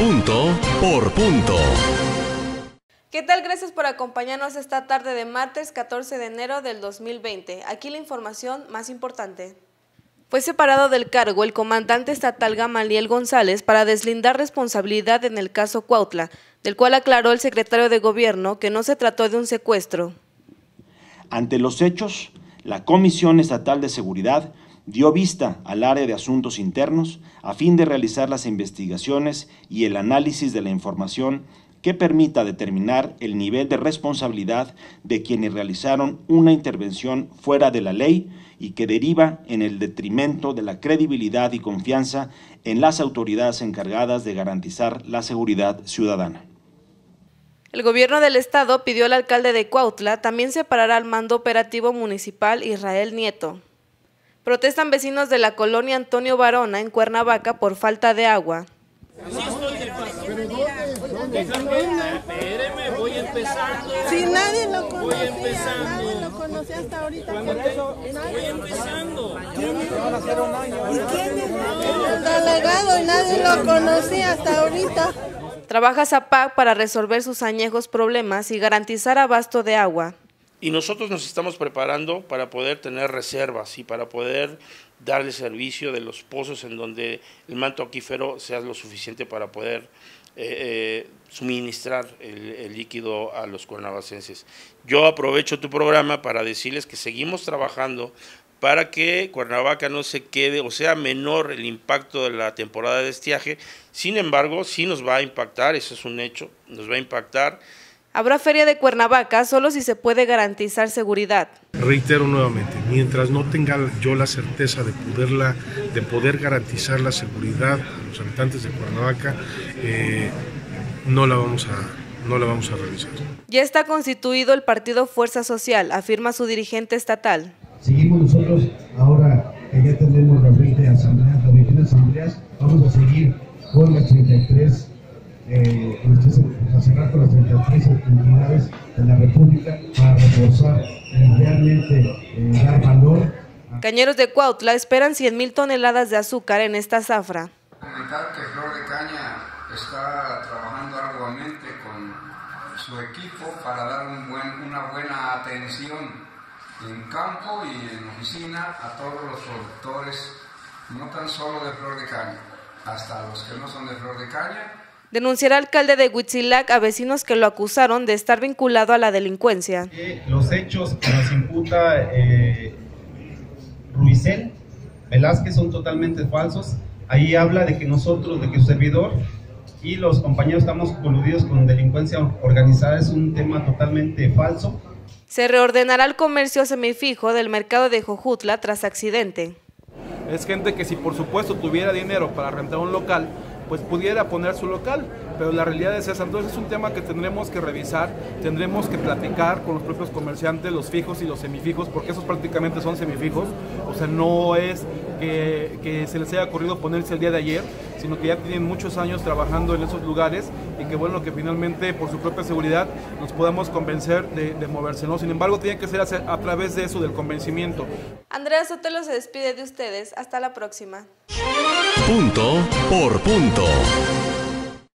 Punto por punto. ¿Qué tal? Gracias por acompañarnos esta tarde de martes 14 de enero del 2020. Aquí la información más importante. Fue separado del cargo el comandante estatal Gamaliel González para deslindar responsabilidad en el caso Cuautla, del cual aclaró el secretario de Gobierno que no se trató de un secuestro. Ante los hechos, la Comisión Estatal de Seguridad dio vista al área de asuntos internos a fin de realizar las investigaciones y el análisis de la información que permita determinar el nivel de responsabilidad de quienes realizaron una intervención fuera de la ley y que deriva en el detrimento de la credibilidad y confianza en las autoridades encargadas de garantizar la seguridad ciudadana. El gobierno del estado pidió al alcalde de Cuautla también separar al mando operativo municipal Israel Nieto. Protestan vecinos de la colonia Antonio Barona en Cuernavaca por falta de agua. voy empezando. Si nadie lo conocía, nadie lo conocía hasta ahorita. Voy empezando. ¿Y quién es? El delegado y nadie lo conocía hasta ahorita. Trabaja ZAPAC para resolver sus añejos problemas y garantizar abasto de agua. Y nosotros nos estamos preparando para poder tener reservas y para poder darle servicio de los pozos en donde el manto aquífero sea lo suficiente para poder eh, eh, suministrar el, líquido a los cuernavacenses. Yo aprovecho tu programa para decirles que seguimos trabajando para que Cuernavaca no se quede o sea menor el impacto de la temporada de estiaje. Sin embargo, sí nos va a impactar, eso es un hecho, nos va a impactar. Habrá feria de Cuernavaca solo si se puede garantizar seguridad. Reitero nuevamente, mientras no tenga yo la certeza de, poderla, de poder garantizar la seguridad a los habitantes de Cuernavaca, eh, no la vamos a no la vamos a realizar. Ya está constituido el partido Fuerza Social, afirma su dirigente estatal. Seguimos nosotros, ahora que ya tenemos las 20 asambleas, las 21 asambleas, vamos a seguir con las 33, eh, a cerrar con las 33 entidades de la República para reforzar y realmente eh, dar valor. Cañeros de Cuautla esperan 100 mil toneladas de azúcar en esta zafra. Comentar que Flor de Caña está trabajando arduamente con su equipo para dar un buen, una buena atención en campo y en oficina a todos los productores, no tan solo de flor de caña, hasta los que no son de flor de caña. Denunciará alcalde de Huitzilac a vecinos que lo acusaron de estar vinculado a la delincuencia. Los hechos que nos imputa eh, Ruizel Velázquez son totalmente falsos. Ahí habla de que nosotros, de que su servidor y los compañeros estamos coludidos con delincuencia organizada. Es un tema totalmente falso. Se reordenará el comercio semifijo del mercado de Jojutla tras accidente. Es gente que si por supuesto tuviera dinero para rentar un local, pues pudiera poner su local, pero la realidad es esa. Entonces es un tema que tendremos que revisar, tendremos que platicar con los propios comerciantes, los fijos y los semifijos, porque esos prácticamente son semifijos, o sea, no es que, se les haya ocurrido ponerse el día de ayer, sino que ya tienen muchos años trabajando en esos lugares y que bueno, que finalmente por su propia seguridad nos podamos convencer de, de moverse, ¿no? Sin embargo, tiene que ser a, a través de eso, del convencimiento. Andrea Sotelo se despide de ustedes, hasta la próxima. Punto por punto.